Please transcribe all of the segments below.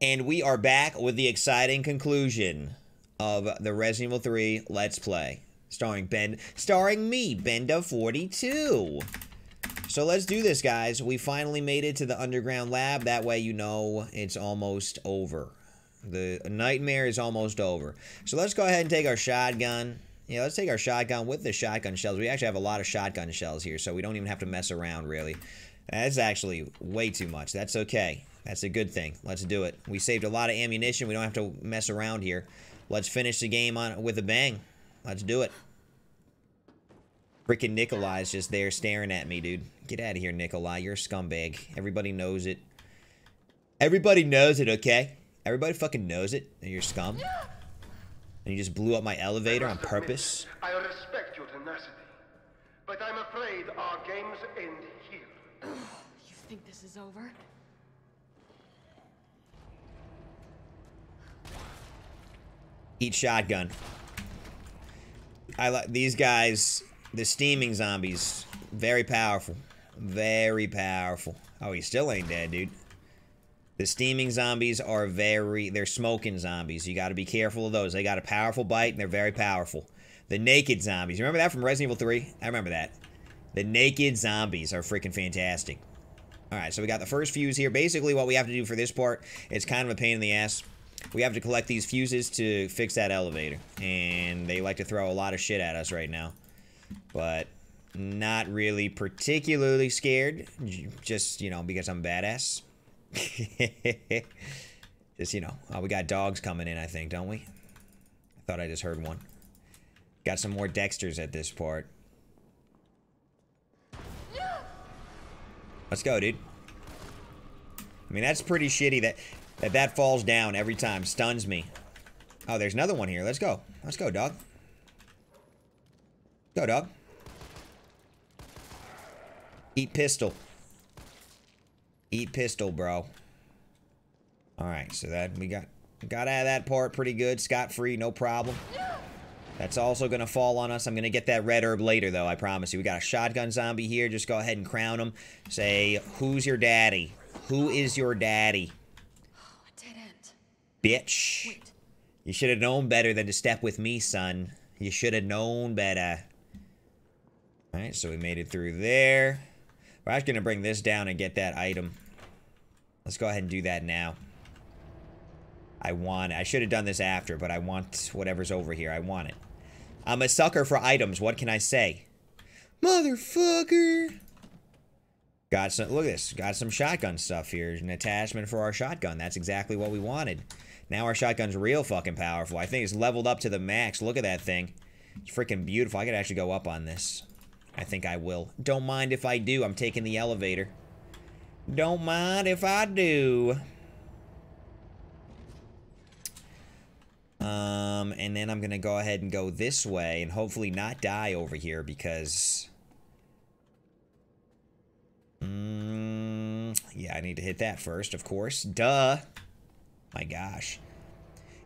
And we are back with the exciting conclusion of the Resident Evil 3 Let's Play. Starring Ben, starring me, Benda42. So let's do this, guys. We finally made it to the underground lab. That way you know it's almost over. The nightmare is almost over. So let's go ahead and take our shotgun. Yeah, let's take our shotgun with the shotgun shells. We actually have a lot of shotgun shells here, so we don't even have to mess around, really. That's actually way too much. That's okay. That's a good thing. Let's do it. We saved a lot of ammunition. We don't have to mess around here. Let's finish the game on with a bang. Let's do it. Freaking Nikolai's just there staring at me, dude. Get out of here, Nikolai. You're a scumbag. Everybody knows it. Everybody knows it, okay? Everybody fucking knows it. And you're scum. And you just blew up my elevator on purpose. I respect your tenacity, but I'm afraid our games end here. You think this is over? Eat shotgun. I like these guys, the steaming zombies, very powerful. Very powerful. Oh, he still ain't dead, dude. The steaming zombies are very, they're smoking zombies. You got to be careful of those. They got a powerful bite and they're very powerful. The naked zombies. Remember that from Resident Evil 3? I remember that. The naked zombies are freaking fantastic. Alright, so we got the first fuse here. Basically, what we have to do for this part, it's kind of a pain in the ass. We have to collect these fuses to fix that elevator. And they like to throw a lot of shit at us right now. But not really particularly scared. Just, you know, because I'm badass. just, you know. Oh, we got dogs coming in, I think, don't we? I thought I just heard one. Got some more Dexters at this part. Let's go, dude. I mean, that's pretty shitty that that, that falls down every time. Stuns me. Oh, there's another one here. Let's go. Let's go, dog. Go, dog. Eat pistol. Eat pistol, bro. Alright, so that we got got out of that part pretty good. Scot-free, no problem. That's also going to fall on us. I'm going to get that red herb later, though, I promise you. We got a shotgun zombie here. Just go ahead and crown him. Say, who's your daddy? Who is your daddy? Bitch. Wait. You should have known better than to step with me, son. You should have known better. Alright, so we made it through there. We're actually going to bring this down and get that item. Let's go ahead and do that now. I want I should have done this after, but I want whatever's over here. I want it. I'm a sucker for items. What can I say? Motherfucker. Got some, look at this. Got some shotgun stuff here. An attachment for our shotgun. That's exactly what we wanted. Now our shotgun's real fucking powerful. I think it's leveled up to the max. Look at that thing. It's freaking beautiful. I could actually go up on this. I think I will. Don't mind if I do. I'm taking the elevator. Don't mind if I do. Um, and then I'm going to go ahead and go this way and hopefully not die over here because... Mm, yeah, I need to hit that first, of course. Duh. My gosh.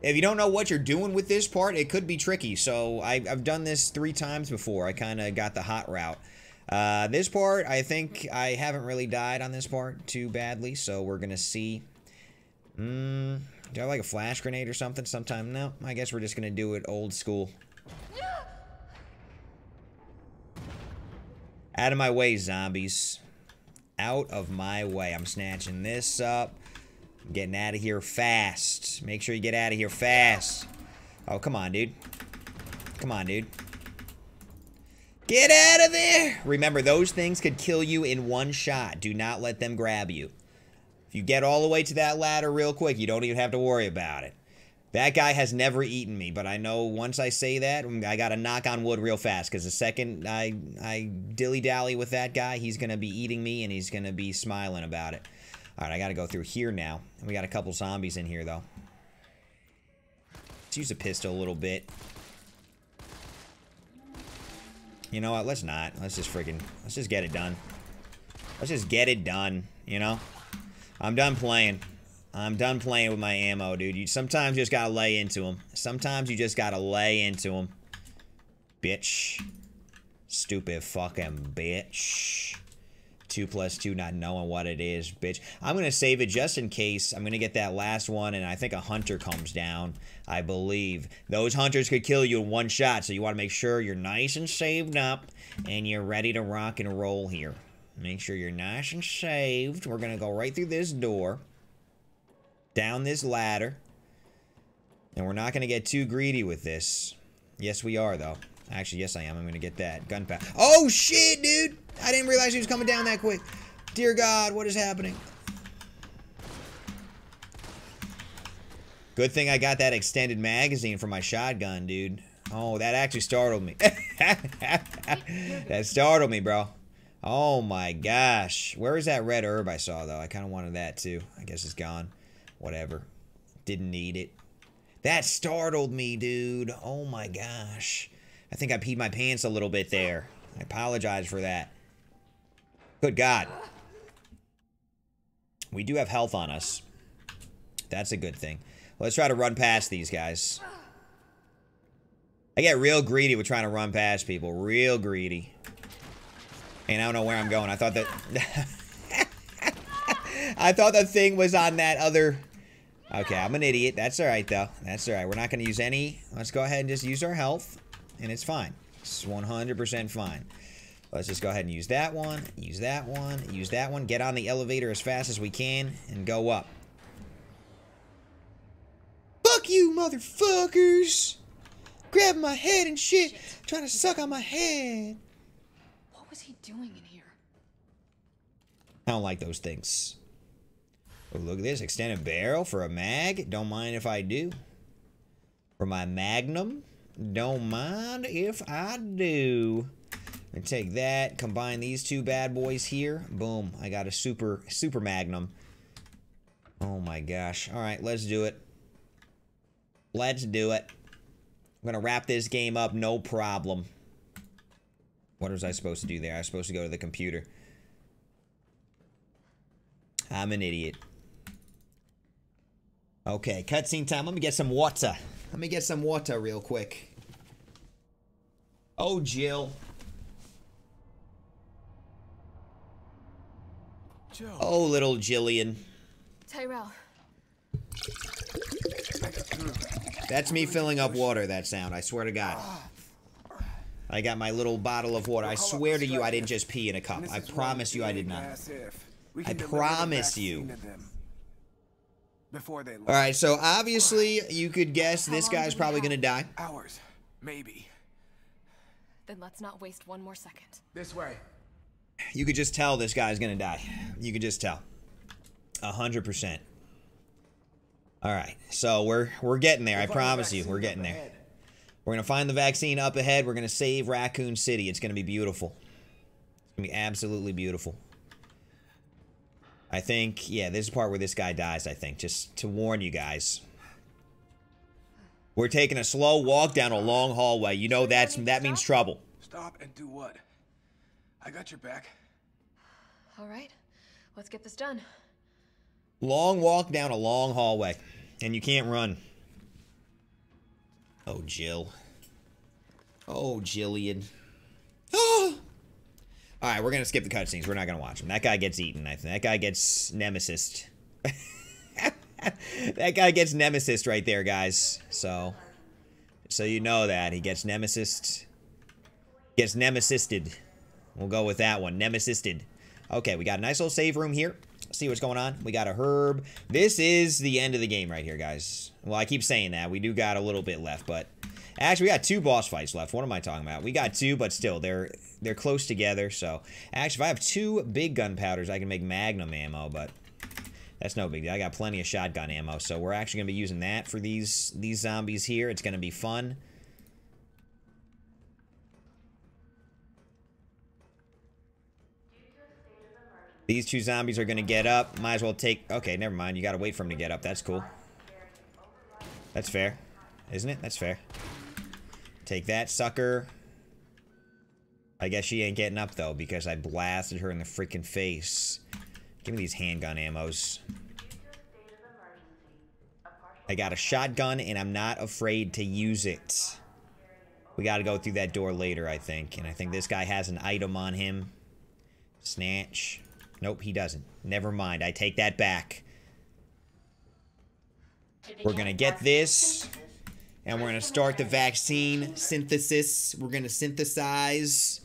If you don't know what you're doing with this part, it could be tricky. So I, have done this three times before. I kind of got the hot route. Uh, this part, I think I haven't really died on this part too badly. So we're going to see. Hmm. Do I have like a flash grenade or something sometime? No, I guess we're just gonna do it old school. Out of my way, zombies. Out of my way. I'm snatching this up. Getting out of here fast. Make sure you get out of here fast. Oh, come on, dude. Come on, dude. Get out of there! Remember, those things could kill you in one shot. Do not let them grab you. If you get all the way to that ladder real quick, you don't even have to worry about it. That guy has never eaten me, but I know once I say that, mm, I gotta knock on wood real fast, because the second I, I dilly-dally with that guy, he's gonna be eating me, and he's gonna be smiling about it. Alright, I gotta go through here now. We got a couple zombies in here, though. Let's use a pistol a little bit. You know what? Let's not. Let's just freaking... Let's just get it done. Let's just get it done, you know? I'm done playing. I'm done playing with my ammo, dude. You sometimes just gotta lay into them. Sometimes you just gotta lay into them. Bitch. Stupid fucking bitch. 2 plus 2 not knowing what it is, bitch. I'm going to save it just in case. I'm going to get that last one, and I think a hunter comes down, I believe. Those hunters could kill you in one shot, so you want to make sure you're nice and saved up, and you're ready to rock and roll here. Make sure you're nice and saved. We're going to go right through this door, down this ladder, and we're not going to get too greedy with this. Yes, we are, though. Actually, yes, I am. I'm going to get that gunpowder. Oh, shit, dude! I didn't realize he was coming down that quick. Dear God, what is happening? Good thing I got that extended magazine for my shotgun, dude. Oh, that actually startled me. that startled me, bro. Oh my gosh. Where is that red herb I saw, though? I kind of wanted that, too. I guess it's gone. Whatever. Didn't need it. That startled me, dude. Oh my gosh. I think I peed my pants a little bit there. I apologize for that. Good God. We do have health on us. That's a good thing. Let's try to run past these guys. I get real greedy with trying to run past people. Real greedy. And I don't know where I'm going. I thought that... I thought the thing was on that other... Okay, I'm an idiot. That's alright, though. That's alright. We're not going to use any... Let's go ahead and just use our health and it's fine. It's 100% fine. Let's just go ahead and use that one, use that one, use that one, get on the elevator as fast as we can, and go up. Fuck you, motherfuckers! Grab my head and shit, trying to suck on my head. What was he doing in here? I don't like those things. Oh, look at this, extended barrel for a mag. Don't mind if I do. For my magnum. Don't mind if I do. And take that, combine these two bad boys here. Boom, I got a super, super magnum. Oh my gosh. All right, let's do it. Let's do it. I'm going to wrap this game up, no problem. What was I supposed to do there? I was supposed to go to the computer. I'm an idiot. Okay, cutscene time. Let me get some water. Let me get some water real quick. Oh, Jill. Jill. Oh, little Jillian. Tyrell, That's me filling up water, that sound. I swear to God. I got my little bottle of water. I swear to you I didn't just pee in a cup. I promise you I did not. I promise you. Before they. Alright, so obviously you could guess this guy's probably gonna die. Hours. Maybe. then let's not waste one more second. This way. You could just tell this guy's gonna die. You could just tell. A hundred percent. Alright, so we're we're getting there, I We'll the promise you, we're getting there. ahead. We're gonna find the vaccine up ahead. We're gonna save Raccoon City. It's gonna be beautiful. It's gonna be absolutely beautiful. I think, yeah, this is the part where this guy dies, I think. Just to warn you guys. We're taking a slow walk down a long hallway. You know that's that means trouble. Stop and do what? I got your back. All right, let's get this done. Long walk down a long hallway. And you can't run. Oh, Jill. Oh, Jillian. Oh! Alright, we're gonna skip the cutscenes. We're not gonna watch them. That guy gets eaten, I think. That guy gets nemesis. that guy gets nemesis right there, guys. So, so you know that. He gets nemesis. Gets nemesisted. We'll go with that one. Nemesisted. Okay, we got a nice little save room here. See what's going on. We got a herb. This is the end of the game right here, guys. Well, I keep saying that. We do got a little bit left, but actually, we got two boss fights left. What am I talking about? We got two, but still, they're they're close together. So, actually, if I have two big gunpowders, I can make magnum ammo, but that's no big deal. I got plenty of shotgun ammo, so we're actually gonna be using that for these these zombies here. It's gonna be fun. These two zombies are gonna get up. Might as well take... Okay, never mind. You gotta wait for them to get up. That's cool. That's fair. Isn't it? That's fair. Take that, sucker. I guess she ain't getting up, though, because I blasted her in the freaking face. Give me these handgun ammos. I got a shotgun, and I'm not afraid to use it. We gotta go through that door later, I think. And I think this guy has an item on him. Snatch. Nope, he doesn't. Never mind. I take that back. We're gonna get this. And we're gonna start the vaccine synthesis. We're gonna synthesize.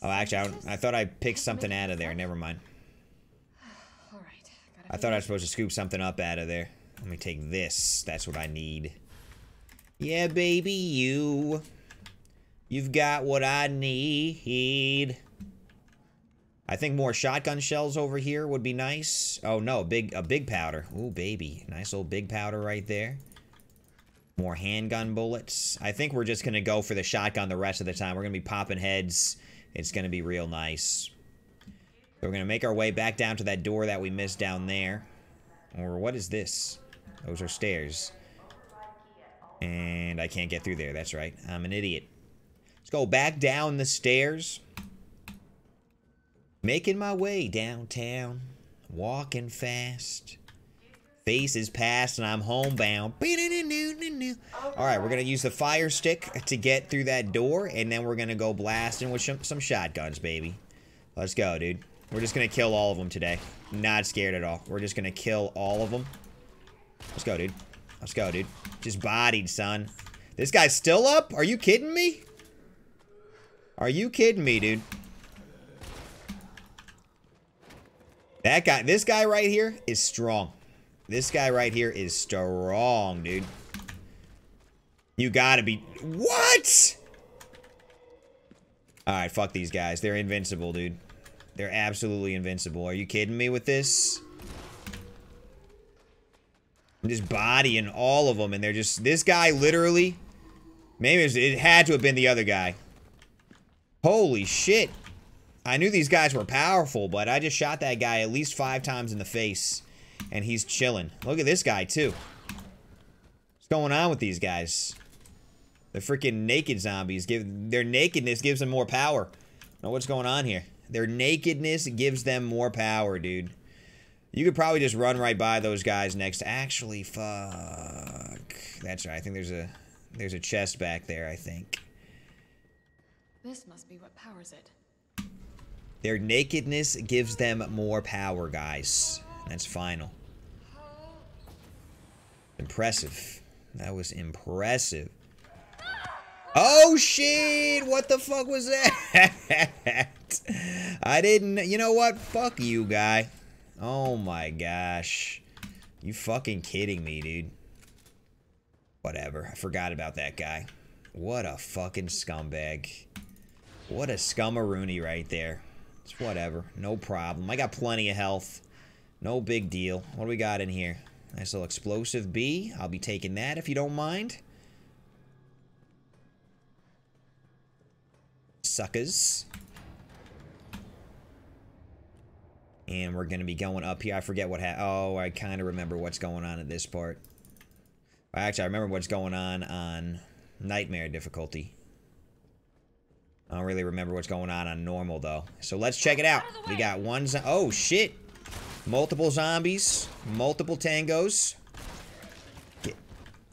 Oh, actually, I, I thought I picked something out of there. Never mind. I thought I was supposed to scoop something up out of there. Let me take this. That's what I need. Yeah, baby, you. You've got what I need. I think more shotgun shells over here would be nice. Oh no, big a big powder. Ooh, baby. Nice old big powder right there. More handgun bullets. I think we're just gonna go for the shotgun the rest of the time. We're gonna be popping heads. It's gonna be real nice. So we're gonna make our way back down to that door that we missed down there. Or what is this? Those are stairs. And I can't get through there. That's right. I'm an idiot. Let's go back down the stairs. Making my way downtown. Walking fast. Faces past and I'm homebound. Alright, we're gonna use the fire stick to get through that door, and then we're gonna go blasting with some, some shotguns, baby. Let's go, dude. We're just gonna kill all of them today. Not scared at all. We're just gonna kill all of them. Let's go, dude. Let's go, dude. Just bodied, son. This guy's still up? Are you kidding me? Are you kidding me, dude? That guy, this guy right here is strong. This guy right here is strong, dude. You gotta be... What? Alright, fuck these guys. They're invincible, dude. They're absolutely invincible. Are you kidding me with this? I'm just bodying all of them, and they're just... This guy literally... Maybe it, was- it had to have been the other guy. Holy shit. I knew these guys were powerful, but I just shot that guy at least five times in the face. And he's chilling. Look at this guy, too. What's going on with these guys? The freaking naked zombies. give Their nakedness gives them more power. Know what's going on here? Their nakedness gives them more power, dude. You could probably just run right by those guys next. Actually, fuck. That's right. I think there's a... There's a chest back there, I think. This must be what powers it. Their nakedness gives them more power, guys. That's final. Impressive. That was impressive. Oh shit! What the fuck was that? I didn't. You know what? Fuck you, guy. Oh my gosh. You fucking kidding me, dude. Whatever. I forgot about that guy. What a fucking scumbag. What a scummaroony right there. It's whatever. No problem. I got plenty of health. No big deal. What do we got in here? Nice little explosive B. I'll be taking that if you don't mind. Suckers. And we're going to be going up here. I forget what ha- Oh, I kind of remember what's going on at this part. Actually, I remember what's going on on Nightmare difficulty. I don't really remember what's going on on normal, though. So let's check it out. We got one... Oh, shit. Multiple zombies. Multiple tangos. Get-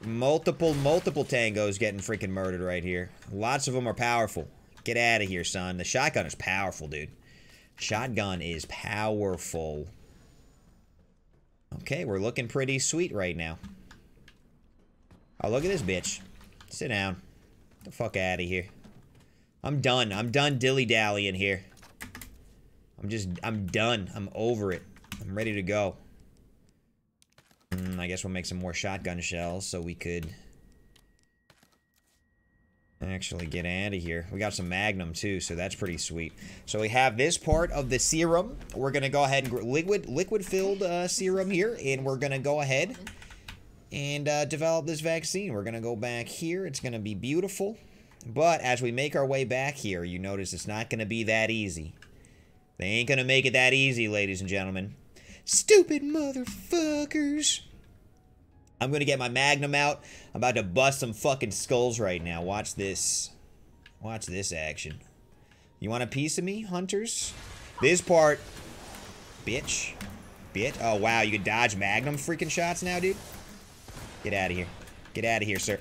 multiple, multiple tangos getting freaking murdered right here. Lots of them are powerful. Get out of here, son. The shotgun is powerful, dude. Shotgun is powerful. Okay, we're looking pretty sweet right now. Oh, look at this bitch. Sit down. Get the fuck out of here. I'm done. I'm done dilly-dallying here. I'm just, I'm done. I'm over it. I'm ready to go. Mm, I guess we'll make some more shotgun shells so we could actually get out of here. We got some magnum too, so that's pretty sweet. So we have this part of the serum. We're gonna go ahead and liquid liquid filled uh, serum here, and we're gonna go ahead and uh, develop this vaccine. We're gonna go back here. It's gonna be beautiful. But as we make our way back here, you notice it's not gonna be that easy. They ain't gonna make it that easy, ladies and gentlemen. Stupid motherfuckers. I'm gonna get my magnum out. I'm about to bust some fucking skulls right now. Watch this. Watch this action. You want a piece of me, hunters? This part. Bitch. Bit. Oh, wow. You can dodge magnum freaking shots now, dude? Get out of here. Get out of here, sir.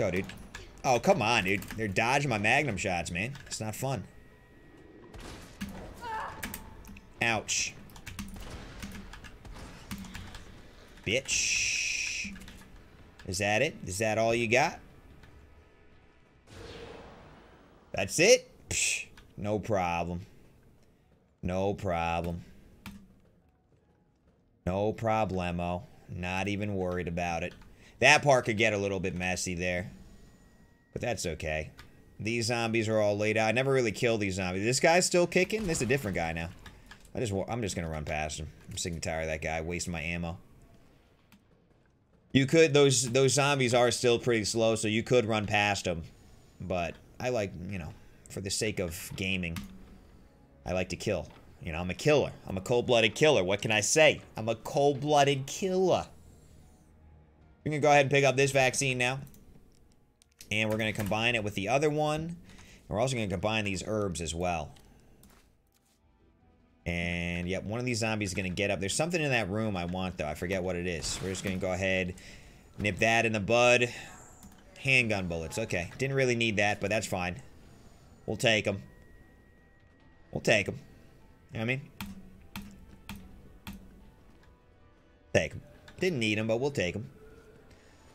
Go, dude. Oh, come on, dude. They're dodging my magnum shots, man. It's not fun. Ouch. Bitch. Is that it? Is that all you got? That's it? Psh, no problem. No problem. No problemo. Not even worried about it. That part could get a little bit messy there. But that's okay. These zombies are all laid out. I never really killed these zombies. This guy's still kicking? This is a different guy now. I just, I'm just going to run past him. I'm sick and tired of that guy wasting my ammo. You could, those those zombies are still pretty slow, so you could run past them. But I like, you know, for the sake of gaming, I like to kill. You know, I'm a killer. I'm a cold-blooded killer. What can I say? I'm a cold-blooded killer. We're going to go ahead and pick up this vaccine now. And we're going to combine it with the other one. We're also going to combine these herbs as well. And, yep, one of these zombies is going to get up. There's something in that room I want, though. I forget what it is. We're just going to go ahead, nip that in the bud. Handgun bullets. Okay. Didn't really need that, but that's fine. We'll take them. We'll take them. You know what I mean? Take them. Didn't need them, but we'll take them.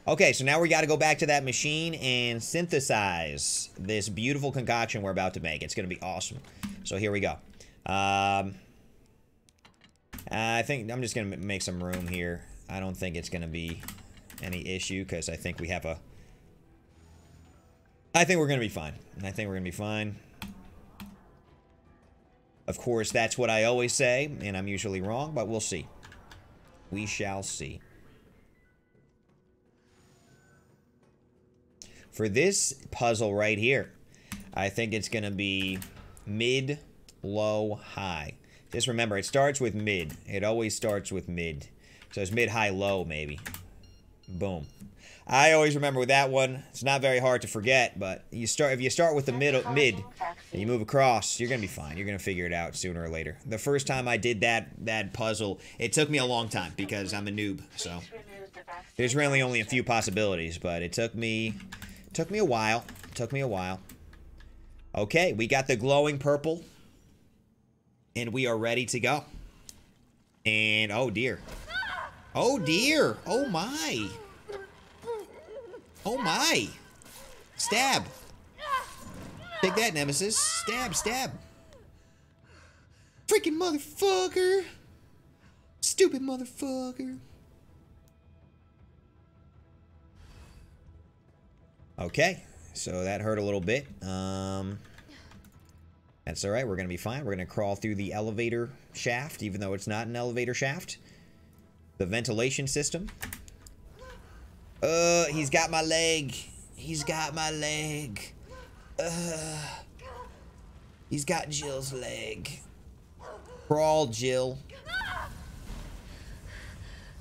Okay, so now we got to go back to that machine and synthesize this beautiful concoction we're about to make. It's going to be awesome. So here we go. Um, I think I'm just going to make some room here. I don't think it's going to be any issue because I think we have a... I think we're going to be fine. I think we're going to be fine. Of course, that's what I always say, and I'm usually wrong, but we'll see. We shall see. For this puzzle right here, I think it's going to be mid, low, high. Just remember, it starts with mid. It always starts with mid. So it's mid, high, low, maybe. Boom. I always remember with that one, it's not very hard to forget, but you start if you start with the middle mid and you move across, you're gonna be fine. You're gonna figure it out sooner or later. The first time I did that that puzzle, it took me a long time because I'm a noob. So there's really only a few possibilities, but it took me took me a while. took me a while. Okay, we got the glowing purple, and we are ready to go. And oh dear, oh dear, oh my. Oh my! Stab! Take that, Nemesis. Stab, stab. Freaking motherfucker! Stupid motherfucker. Okay, so that hurt a little bit. Um, that's alright, we're gonna be fine. We're gonna crawl through the elevator shaft, even though it's not an elevator shaft. The ventilation system. Uh, he's got my leg. He's got my leg. Uh, he's got Jill's leg. Crawl, Jill.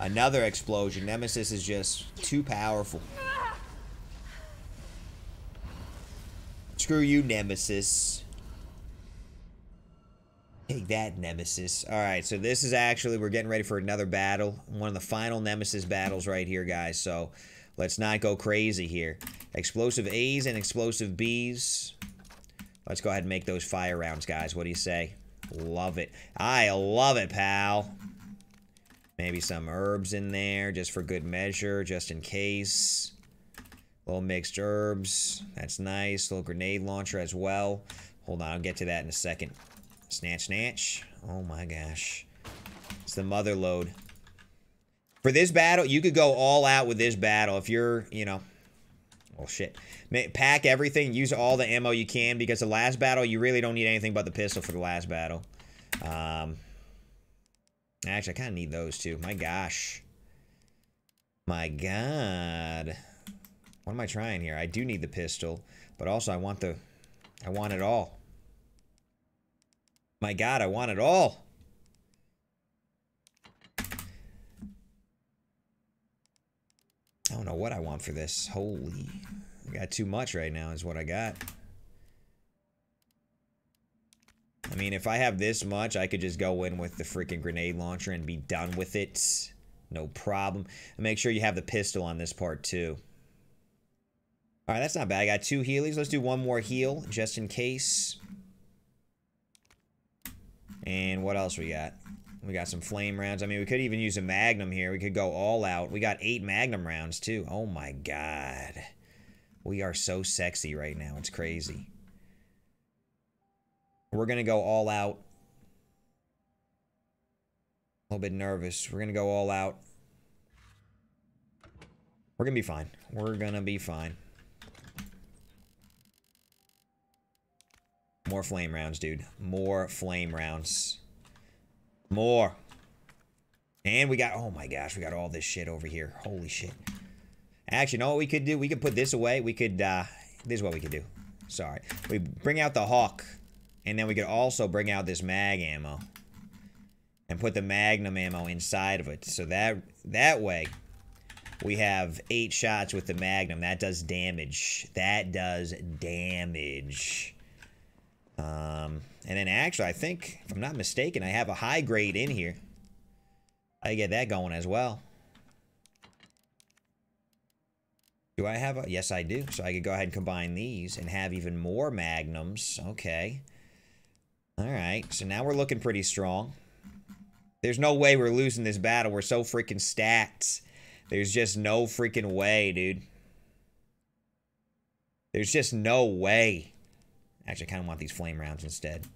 Another explosion. Nemesis is just too powerful. Screw you, Nemesis. Take that, Nemesis. Alright, so this is actually, we're getting ready for another battle. One of the final Nemesis battles right here, guys. So, let's not go crazy here. Explosive A's and explosive B's. Let's go ahead and make those fire rounds, guys. What do you say? Love it. I love it, pal. Maybe some herbs in there, just for good measure, just in case. Little mixed herbs. That's nice. Little grenade launcher as well. Hold on, I'll get to that in a second. Snatch, snatch. Oh my gosh. It's the mother load. For this battle, you could go all out with this battle if you're, you know... Oh, shit. Pack everything. Use all the ammo you can because the last battle, you really don't need anything but the pistol for the last battle. Um, actually, I kind of need those too. My gosh. My god. What am I trying here? I do need the pistol, but also I want the... I want it all. My god, I want it all. I don't know what I want for this. Holy. I got too much right now is what I got. I mean, if I have this much, I could just go in with the freaking grenade launcher and be done with it. No problem. And make sure you have the pistol on this part, too. All right, that's not bad. I got two healies. Let's do one more heal just in case. And what else we got? We got some flame rounds. I mean, we could even use a magnum here. We could go all out. We got eight magnum rounds, too. Oh, my God. We are so sexy right now. It's crazy. We're going to go all out. A little bit nervous. We're going to go all out. We're going to be fine. We're going to be fine. More flame rounds, dude. More flame rounds. More. And we got, oh my gosh, we got all this shit over here. Holy shit. Actually, you know what we could do? We could put this away. We could, uh, this is what we could do. Sorry. We bring out the Hawk. And then we could also bring out this mag ammo. And put the magnum ammo inside of it. So that, that way, we have eight shots with the magnum. That does damage. That does damage. Um, and then actually, I think, if I'm not mistaken, I have a high grade in here. I get that going as well. Do I have a... Yes, I do. So I could go ahead and combine these and have even more magnums. Okay. Alright, so now we're looking pretty strong. There's no way we're losing this battle. We're so freaking stacked. There's just no freaking way, dude. There's just no way. Actually, I kind of want these flame rounds instead.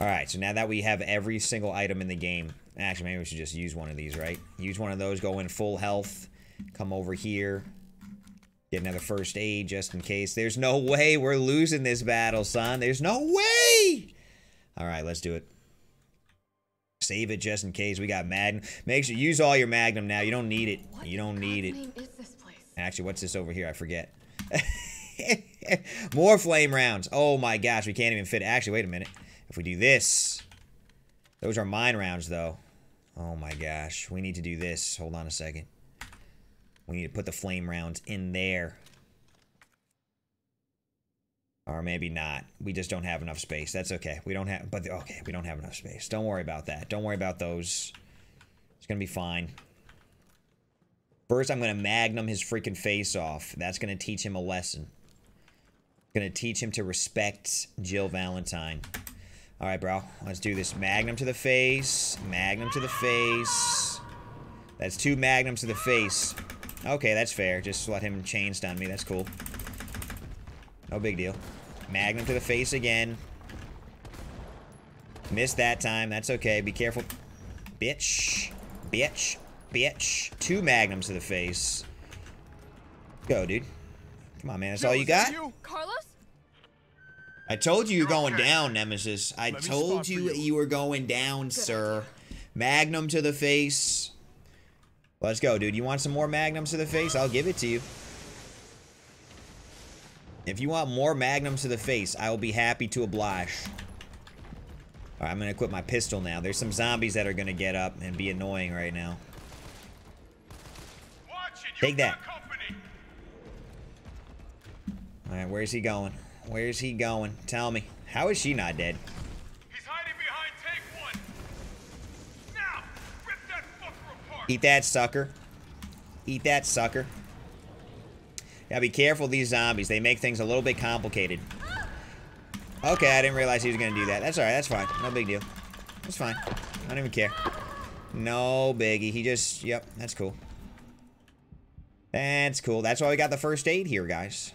Alright, so now that we have every single item in the game, actually, maybe we should just use one of these, right? Use one of those, go in full health, come over here, get another first aid just in case. There's no way we're losing this battle, son. There's no way! Alright, let's do it. Save it just in case. We got Magnum. Make sure you use all your Magnum now. You don't need it. You don't need it. God's this place? Actually, what's this over here? I forget. More flame rounds. Oh my gosh, we can't even fit. Actually, wait a minute. If we do this, those are mine rounds, though. Oh my gosh, we need to do this. Hold on a second. We need to put the flame rounds in there. Or maybe not. We just don't have enough space. That's okay. We don't have, but okay, we don't have enough space. Don't worry about that. Don't worry about those. It's gonna be fine. First, I'm going to magnum his freaking face off. That's going to teach him a lesson. Going to teach him to respect Jill Valentine. All right, bro. Let's do this. Magnum to the face. Magnum to the face. That's two magnums to the face. Okay, that's fair. Just let him chain stun me. That's cool. No big deal. Magnum to the face again. Missed that time. That's okay. Be careful. Bitch. Bitch bitch. Two magnums to the face. Go, dude. Come on, man. That's all you got? Carlos? I told you you're You're going okay. down, Nemesis. I Let told you you. you were going down, sir. Magnum to the face. Let's go, dude. You want some more magnums to the face? I'll give it to you. If you want more magnums to the face, I will be happy to oblige. Alright, I'm gonna equip my pistol now. There's some zombies that are gonna get up and be annoying right now. Take that. Alright, where's he going? Where's he going? Tell me. How is she not dead? He's hiding behind tank one. Now, rip that fucker apart. Eat that, sucker. Eat that, sucker. Now be careful these zombies. They make things a little bit complicated. Okay, I didn't realize he was going to do that. That's alright. That's fine. No big deal. That's fine. I don't even care. No biggie. He just... Yep, that's cool. That's cool. That's why we got the first aid here, guys.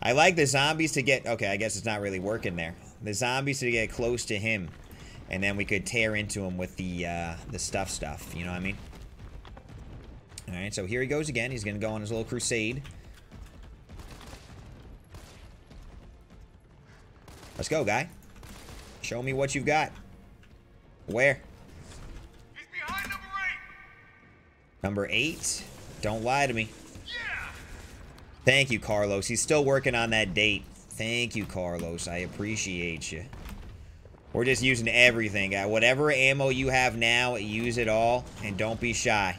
I like the zombies to get... Okay, I guess it's not really working there. The zombies to get close to him. And then we could tear into him with the, uh, the stuff stuff. You know what I mean? Alright, so here he goes again. He's going to go on his little crusade. Let's go, guy. Show me what you've got. Where? He's behind number eight. Number eight? Don't lie to me. Thank you, Carlos. He's still working on that date. Thank you, Carlos. I appreciate you. We're just using everything. Whatever ammo you have now, use it all. And don't be shy.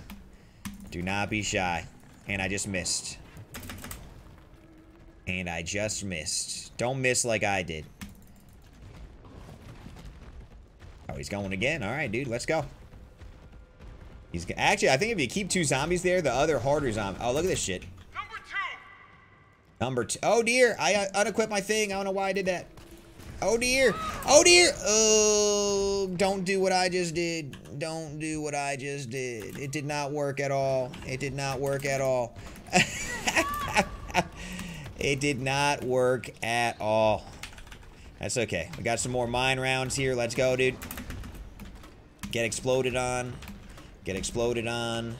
Do not be shy. And I just missed. And I just missed. Don't miss like I did. Oh, he's going again. All right, dude. Let's go. He's actually. I think if you keep two zombies there, the other harder zombie. Oh, look at this shit. Number two. Number two. Oh dear, I uh, unequipped my thing. I don't know why I did that. Oh dear. Oh dear. Oh, don't do what I just did. Don't do what I just did. It did not work at all. It did not work at all. it did not work at all. That's okay. We got some more mine rounds here. Let's go, dude. Get exploded on. Get exploded on.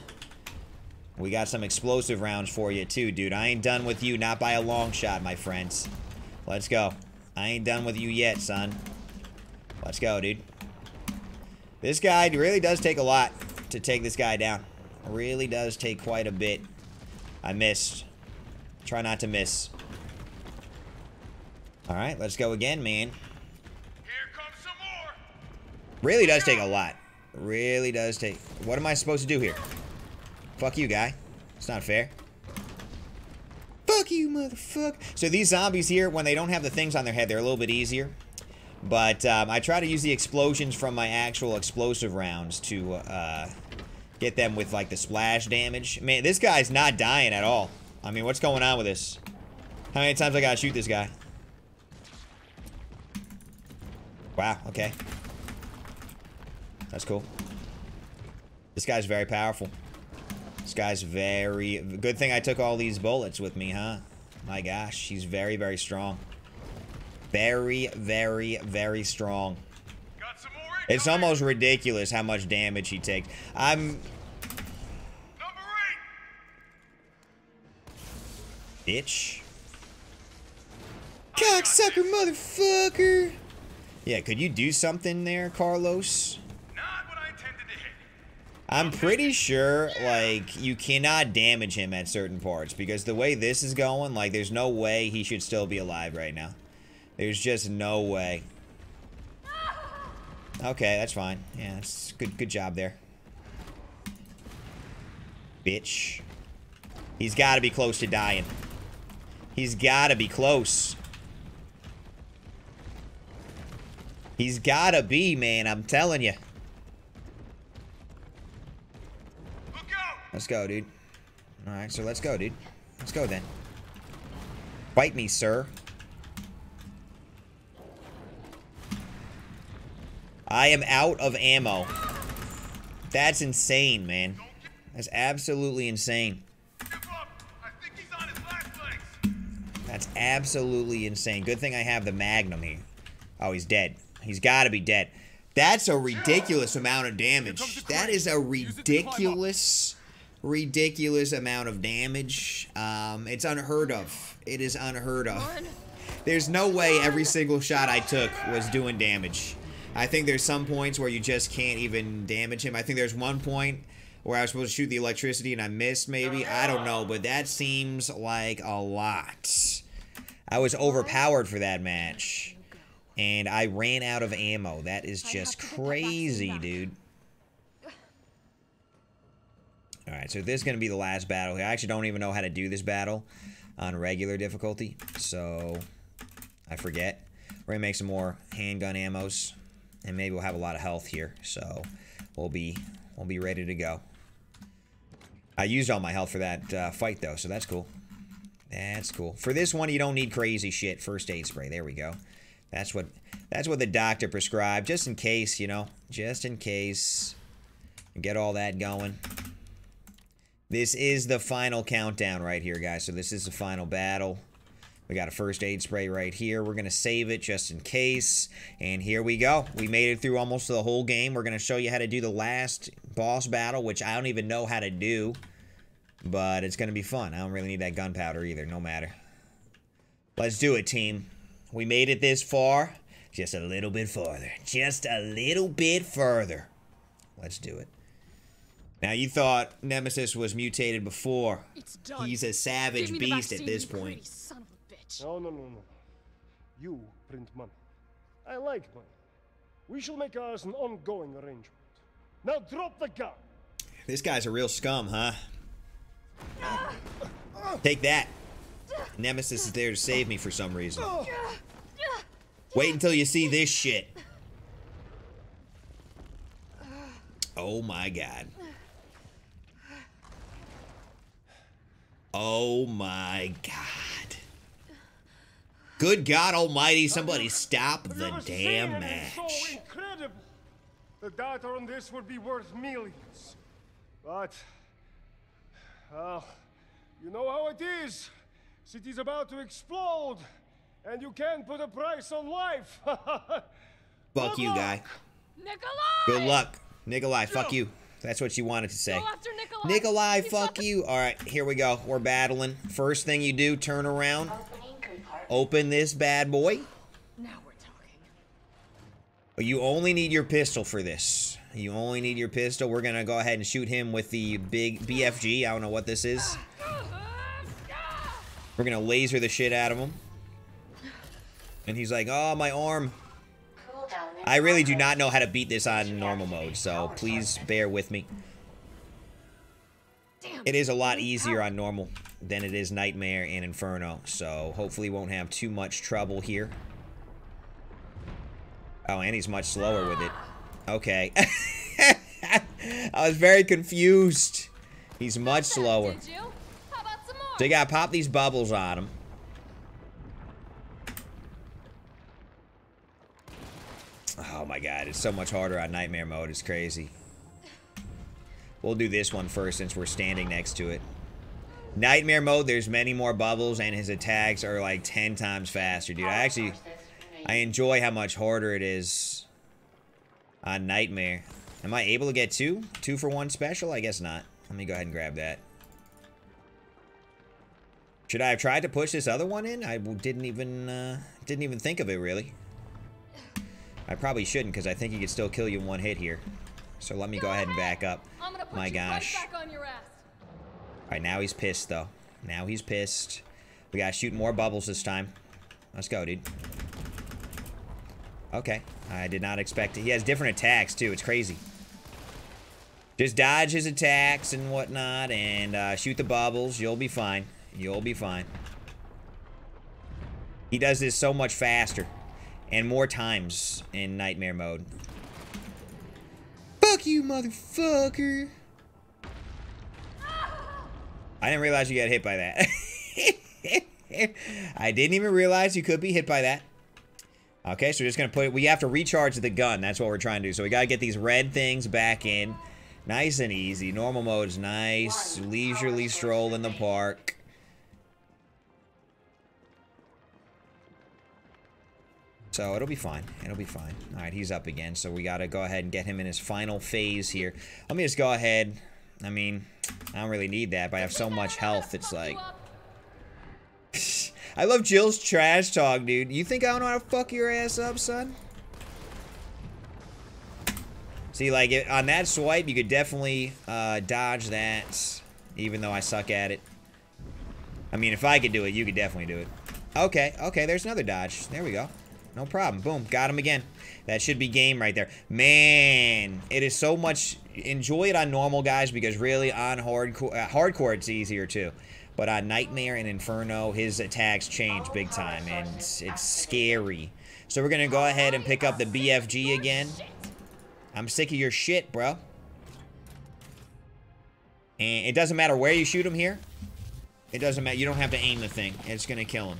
We got some explosive rounds for you too, dude. I ain't done with you, not by a long shot, my friends. Let's go. I ain't done with you yet, son. Let's go, dude. This guy really does take a lot to take this guy down. Really does take quite a bit. I missed. Try not to miss. Alright, let's go again, man. Here comes some more. Really does take a lot. Really does take... What am I supposed to do here? Fuck you, guy. It's not fair. Fuck you, motherfucker. So these zombies here, when they don't have the things on their head, they're a little bit easier. But um, I try to use the explosions from my actual explosive rounds to uh, get them with, like, the splash damage. Man, this guy's not dying at all. I mean, what's going on with this? How many times I gotta shoot this guy? Wow, okay. That's cool. This guy's very powerful. This guy's very... Good thing I took all these bullets with me, huh? My gosh, he's very, very strong. Very, very, very strong. Got some more. It's almost ridiculous how much damage he takes. I'm... Bitch. Cocksucker motherfucker! Yeah, could you do something there, Carlos? Not what I intended to hit. I'm pretty sure, like, you cannot damage him at certain parts because the way this is going, like, there's no way he should still be alive right now. There's just no way. Okay, that's fine. Yeah, that's good. Good job there, bitch. He's got to be close to dying. He's got to be close. He's got to be, man. I'm telling you. Look out. Let's go, dude. Alright, so let's go, dude. Let's go then. Bite me, sir. I am out of ammo. That's insane, man. That's absolutely insane. That's absolutely insane. Good thing I have the Magnum here. Oh, he's dead. He's got to be dead. That's a ridiculous amount of damage. That is a ridiculous, ridiculous amount of damage. Um, it's unheard of. It is unheard of. There's no way every single shot I took was doing damage. I think there's some points where you just can't even damage him. I think there's one point where I was supposed to shoot the electricity and I missed, maybe. I don't know, but that seems like a lot. I was overpowered for that match. And I ran out of ammo. That is just have to get that crazy, vaccine dude. Alright, so this is going to be the last battle. I actually don't even know how to do this battle on regular difficulty. So, I forget. We're going to make some more handgun ammos. And maybe we'll have a lot of health here. So, we'll be, we'll be ready to go. I used all my health for that uh, fight, though, so that's cool. That's cool. For this one, you don't need crazy shit. First aid spray. There we go. That's what that's what the doctor prescribed, just in case, you know, just in case. Get all that going. This is the final countdown right here, guys. So this is the final battle. We got a first aid spray right here. We're going to save it just in case. And here we go. We made it through almost the whole game. We're going to show you how to do the last boss battle, which I don't even know how to do. But it's going to be fun. I don't really need that gunpowder either, no matter. Let's do it, team. We made it this far. Just a little bit further. Just a little bit further. Let's do it. Now, you thought Nemesis was mutated before. It's done. He's a savage Give me the beast at this point. Son of a bitch. No, no, no, no. You print money. I like money. We shall make ours an ongoing arrangement. Now drop the gun. This guy's a real scum, huh? Ah. Take that. Nemesis is there to save me for some reason. Wait until you see this shit. Oh my god. Oh my god. Good God Almighty, somebody stop the ever damn match. So incredible. The data on this would be worth millions. But, well, you know how it is. City's about to explode, and you can't put a price on life. Fuck Good you, luck. guy. Nikolai! Good luck. Nikolai, fuck you. That's what you wanted to say. Nikolai! Nikolai, fuck you. All right, here we go. We're battling. First thing you do, turn around, open this bad boy. Now we're talking. You only need your pistol for this. You only need your pistol. We're gonna go ahead and shoot him with the big BFG. I don't know what this is. We're gonna laser the shit out of him. And he's like, oh, my arm. I really do not know how to beat this on normal mode, so please bear with me. It is a lot easier on normal than it is Nightmare and Inferno, so hopefully won't have too much trouble here. Oh, and he's much slower with it. Okay. I was very confused. He's much slower. Did you? How about some more? So you gotta pop these bubbles on him. Oh my god, it's so much harder on Nightmare mode, it's crazy. We'll do this one first since we're standing next to it. Nightmare mode, there's many more bubbles and his attacks are like 10 times faster, dude. I actually, I enjoy how much harder it is on Nightmare. Am I able to get two? Two for one special? I guess not. Let me go ahead and grab that. Should I have tried to push this other one in? I didn't even uh, didn't even think of it really. I probably shouldn't because I think he could still kill you in one hit here. So let me go ahead and back up. I'm gonna put My gosh. right back on your ass. All right, now he's pissed though. Now he's pissed. We gotta shoot more bubbles this time. Let's go, dude. Okay, I did not expect it. He has different attacks too. It's crazy. Just dodge his attacks and whatnot, and uh, shoot the bubbles. You'll be fine. You'll be fine. He does this so much faster and more times in nightmare mode. Fuck you, motherfucker. I didn't realize you got hit by that. I didn't even realize you could be hit by that. Okay, so we're just gonna put we have to recharge the gun. That's what we're trying to do. So we gotta get these red things back in. Nice and easy. Normal mode is nice. Leisurely stroll in the park. So it'll be fine. It'll be fine. All right, he's up again. So we got to go ahead and get him in his final phase here. Let me just go ahead. I mean, I don't really need that, but I have so much health. It's like... I love Jill's trash talk, dude. You think I don't know how to fuck your ass up, son? See, like, it, on that swipe, you could definitely uh, dodge that, even though I suck at it. I mean, if I could do it, you could definitely do it. Okay, okay, there's another dodge. There we go. No problem. Boom. Got him again. That should be game right there. Man, it is so much... Enjoy it on normal, guys, because really on hardcore... Uh, hardcore, it's easier, too. But on Nightmare and Inferno, his attacks change big time, and it's scary. So we're going to go ahead and pick up the BFG again. I'm sick of your shit, bro. And it doesn't matter where you shoot him here. It doesn't matter. You don't have to aim the thing. It's going to kill him.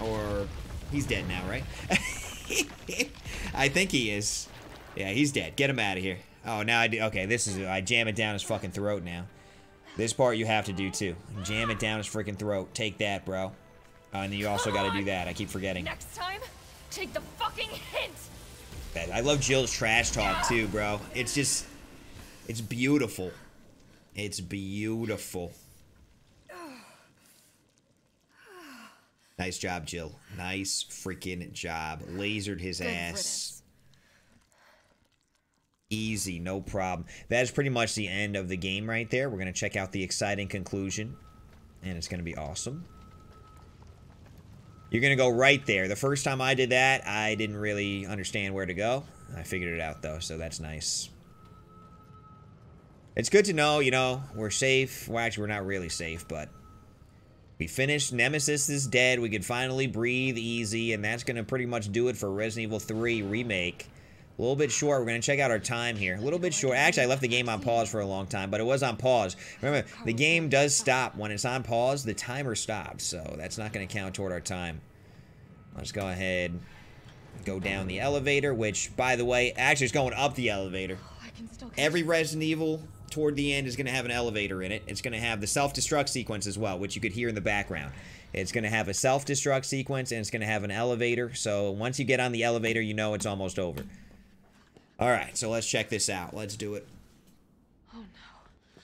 Or he's dead now, right? I think he is. Yeah, he's dead. Get him out of here. Oh, now I do. Okay, this is. I jam it down his fucking throat now. This part you have to do too. Jam it down his freaking throat. Take that, bro. Uh, and then you also got to do that. I keep forgetting. Next time, take the fucking hint. I love Jill's trash talk too, bro. It's just, it's beautiful. It's beautiful. Nice job, Jill. Nice freaking job. Lasered his Good ass. Easy, no problem. That is pretty much the end of the game right there. We're going to check out the exciting conclusion, and it's going to be awesome. You're going to go right there. The first time I did that, I didn't really understand where to go. I figured it out, though, so that's nice. It's good to know, you know, we're safe. Well, actually, we're not really safe, but we finished. Nemesis is dead. We could finally breathe easy, and that's going to pretty much do it for Resident Evil 3 Remake. A little bit short. We're going to check out our time here. A little bit short. Actually, I left the game on pause for a long time, but it was on pause. Remember, the game does stop. When it's on pause, the timer stops, so that's not going to count toward our time. Let's go ahead go down the elevator, which, by the way, actually is going up the elevator. Oh, I can still catch Every Resident Evil toward the end is going to have an elevator in it. It's going to have the self-destruct sequence as well, which you could hear in the background. It's going to have a self-destruct sequence, and it's going to have an elevator. So once you get on the elevator, you know it's almost over. All right, so let's check this out. Let's do it. Oh no.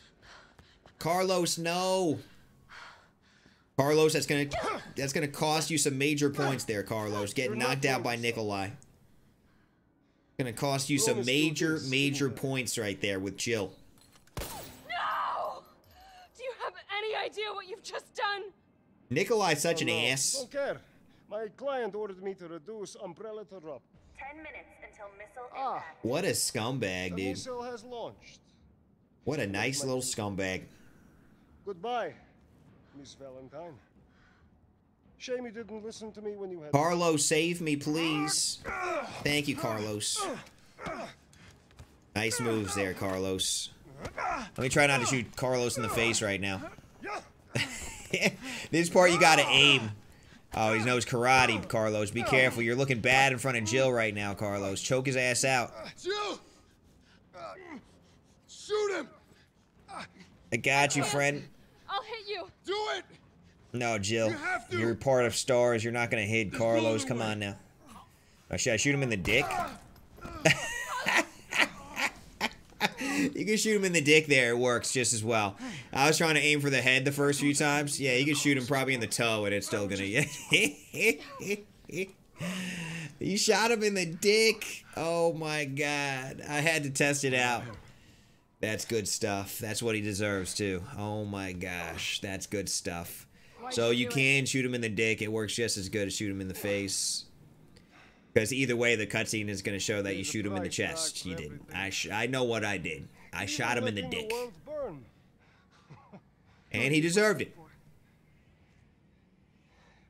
Carlos, no. Carlos, that's gonna that's gonna cost you some major points there, Carlos. Getting knocked out by Nikolai. Gonna cost you some major, major points right there with Jill. Idea what you've just done? Nikolai's such an No, ass. Don't care. My client ordered me to reduce Umbrella to drop. Ten minutes until missile Ah. impact. What a scumbag, The dude. missile has launched. What a nice little scumbag. Goodbye, Miss Valentine. Shame you didn't listen to me when you had. Carlos, save me, please. Thank you, Carlos. Nice moves there, Carlos. Let me try not to shoot Carlos in the face right now. this part you gotta aim. Oh, he knows karate, Carlos. Be careful. You're looking bad in front of Jill right now, Carlos. Choke his ass out. Uh, Jill! Uh, shoot him! Uh, I got you, friend. I'll hit you. Do it! No, Jill. You You're part of stars. You're not gonna hit There's Carlos. Come way. on now. Oh, should I shoot him in the dick? Uh, you can shoot him in the dick there. It works just as well. I was trying to aim for the head the first few times. Yeah, you can shoot him probably in the toe and it's still gonna. you shot him in the dick. Oh my god. I had to test it out. That's good stuff. That's what he deserves too. Oh my gosh. That's good stuff. So you can shoot him in the dick. It works just as good as shoot him in the face. Because either way, the cutscene is going to show that you shoot him in the chest. You didn't. I sh- I know what I did. I shot him in the dick, and he deserved it.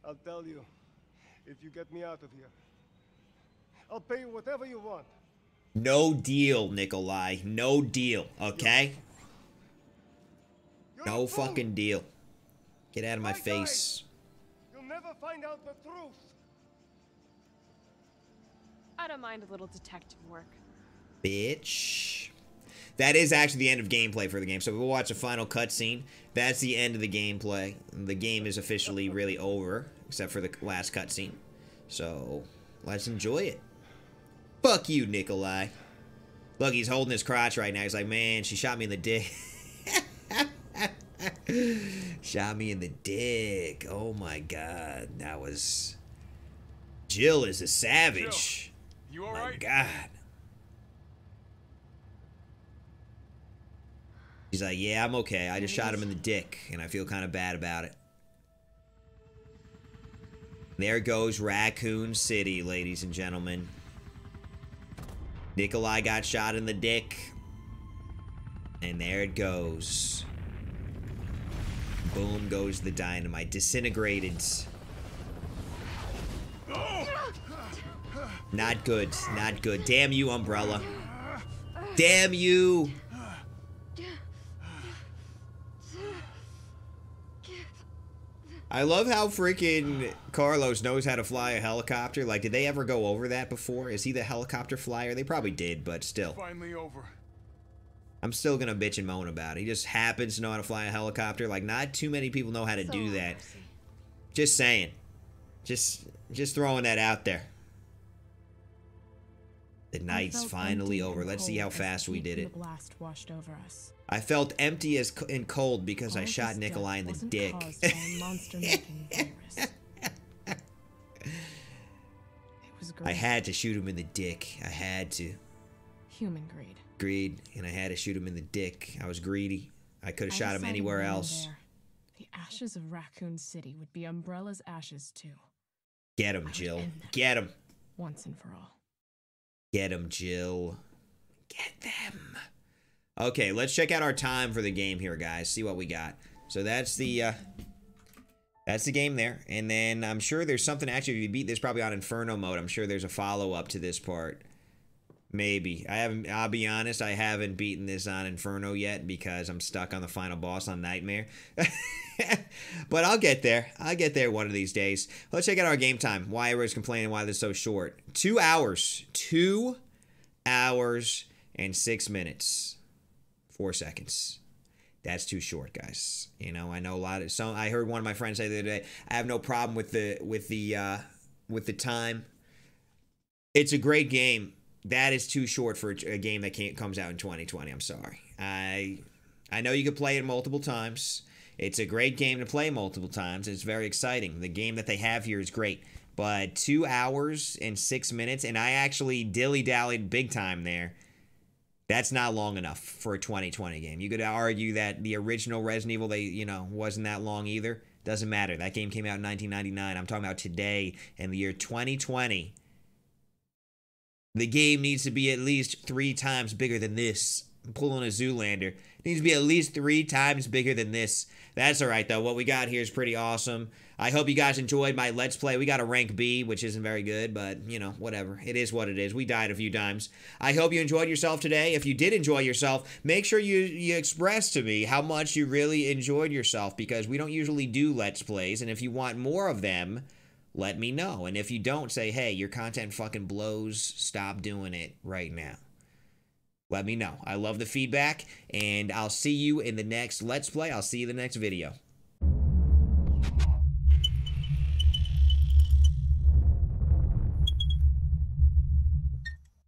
I'll tell you, if you get me out of here, I'll pay you whatever you want. No deal, Nikolai. No deal. Okay. No fucking deal. Get out of my face. You'll never find out the truth. I don't mind a little detective work. bitch. That is actually the end of gameplay for the game. So we'll watch a final cutscene. That's the end of the gameplay. The game is officially really over, except for the last cutscene. So let's enjoy it. Fuck you, Nikolai. Look, he's holding his crotch right now. He's like, man, she shot me in the dick. shot me in the dick. Oh my god, that was. Jill is a savage. You My alright? God. He's like, yeah, I'm okay. I just shot him in the dick, and I feel kind of bad about it. There goes Raccoon City, ladies and gentlemen. Nikolai got shot in the dick. And there it goes. Boom goes the dynamite. Disintegrated. Not good. Not good. Damn you, Umbrella. Damn you. I love how freaking Carlos knows how to fly a helicopter. Like, did they ever go over that before? Is he the helicopter flyer? They probably did, but still. Finally over. I'm still gonna bitch and moan about it. He just happens to know how to fly a helicopter. Like, not too many people know how to do that. Just saying. Just, just throwing that out there. The night's finally over. Let's see how fast we did it. The blast washed over us. I felt empty as and cold because I shot Nikolai in the dick. caused by monster-making virus. It was greed. I had to shoot him in the dick. I had to. human greed. Greed, and I had to shoot him in the dick. I was greedy. I could have shot him anywhere else. there, The ashes of Raccoon City would be Umbrella's ashes too, Get him, Jill. Get him. once and for all. Get them, Jill. Get them. Okay, let's check out our time for the game here, guys. See what we got. So that's the uh that's the game there. And then I'm sure there's something actually if you beat this probably on Inferno mode. I'm sure there's a follow-up to this part. Maybe. I haven't I'll be honest, I haven't beaten this on Inferno yet because I'm stuck on the final boss on Nightmare. but I'll get there. I'll get there one of these days. Let's check out our game time. Why everyone's complaining why this is so short. Two hours. Two hours and six minutes. Four seconds. That's too short, guys. You know, I know a lot of some I heard one of my friends say the other day, I have no problem with the with the uh with the time. It's a great game that is too short for a game that can't, comes out in 2020. I'm sorry. I I know you could play it multiple times. It's a great game to play multiple times. It's very exciting. The game that they have here is great. But two hours and six minutes, and I actually dilly dallied big time there. That's not long enough for a 2020 game. You could argue that the original Resident Evil, they you know, wasn't that long either. Doesn't matter. That game came out in 1999. I'm talking about today in the year 2020 the game needs to be at least three times bigger than this. I'm pulling a Zoolander. It needs to be at least three times bigger than this. That's all right, though. What we got here is pretty awesome. I hope you guys enjoyed my Let's Play. We got a rank B, which isn't very good, but, you know, whatever. It is what it is. We died a few times. I hope you enjoyed yourself today. If you did enjoy yourself, make sure you, you express to me how much you really enjoyed yourself, because we don't usually do Let's Plays, and if you want more of them, let me know. And if you don't, say, hey, your content fucking blows, stop doing it right now. Let me know. I love the feedback, and I'll see you in the next Let's Play. I'll see you in the next video.